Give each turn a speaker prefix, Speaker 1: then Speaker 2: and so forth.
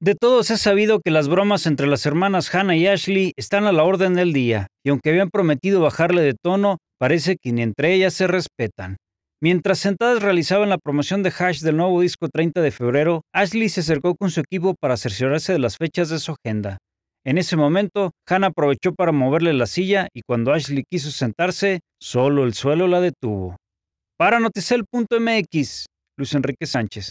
Speaker 1: De todos es sabido que las bromas entre las hermanas Hannah y Ashley están a la orden del día, y aunque habían prometido bajarle de tono, parece que ni entre ellas se respetan. Mientras sentadas realizaban la promoción de Hash del nuevo disco 30 de febrero, Ashley se acercó con su equipo para cerciorarse de las fechas de su agenda. En ese momento, Hannah aprovechó para moverle la silla y cuando Ashley quiso sentarse, solo el suelo la detuvo. Para Noticel.mx, Luis Enrique Sánchez.